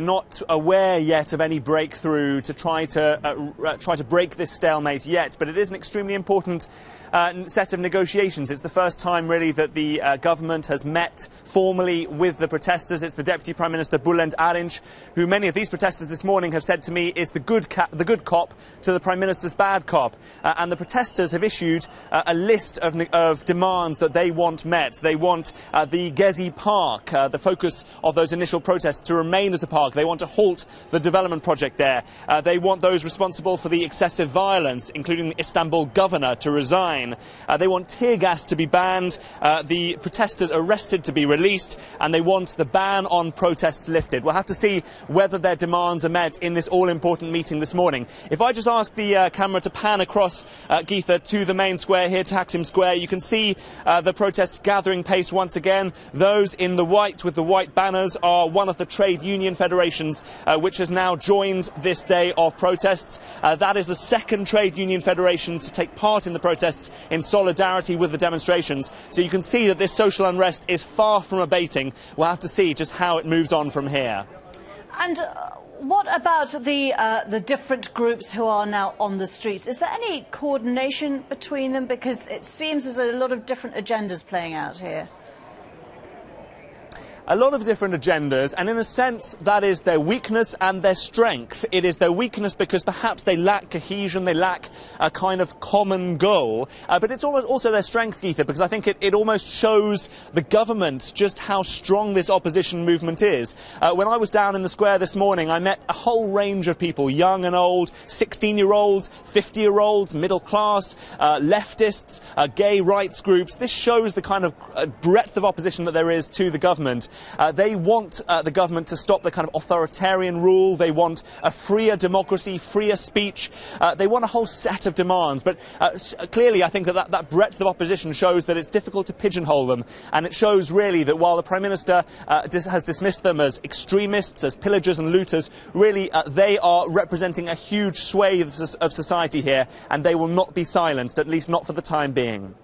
not aware yet of any breakthrough to try to uh, uh, try to break this stalemate yet, but it is an extremely important uh, set of negotiations. It's the first time, really, that the uh, government has met formally with the protesters. It's the Deputy Prime Minister Bülent Arınç, who many of these protesters this morning have said to me is the good the good cop to the Prime Minister's bad cop. Uh, and the protesters have issued uh, a list of, of, demands that they want met. They want the Gezi Park, the focus of those initial protests, to remain as a park Park. They want to halt the development project there. Uh, they want those responsible for the excessive violence, including the Istanbul governor, to resign. Uh, they want tear gas to be banned, uh, the protesters arrested to be released, and they want the ban on protests lifted. We'll have to see whether their demands are met in this all-important meeting this morning. If I just ask the uh, camera to pan across uh, Geetha to the main square here, Taksim Square, you can see uh, the protests gathering pace once again. Those in the white with the white banners are one of the trade union federations federations, uh, which has now joined this day of protests. Uh, that is the second trade union federation to take part in the protests in solidarity with the demonstrations. So you can see that this social unrest is far from abating. We'll have to see just how it moves on from here. And uh, what about the uh, the different groups who are now on the streets? Is there any coordination between them? Because it seems there's a lot of different agendas playing out here a lot of different agendas, and in a sense, that is their weakness and their strength. It is their weakness because perhaps they lack cohesion, they lack a kind of common goal, uh, but it's also their strength, Geetha, because I think it, it almost shows the government just how strong this opposition movement is. Uh, when I was down in the square this morning, I met a whole range of people, young and old, 16 year olds, 50 year olds, middle class, uh, leftists, uh, gay rights groups. This shows the kind of uh, breadth of opposition that there is to the government. Uh, they want uh, the government to stop the kind of authoritarian rule. They want a freer democracy, freer speech. Uh, they want a whole set of demands. But uh, clearly, I think that, that that breadth of opposition shows that it's difficult to pigeonhole them. And it shows really that while the Prime Minister uh, dis has dismissed them as extremists, as pillagers and looters, really uh, they are representing a huge swathe of society here, and they will not be silenced, at least not for the time being.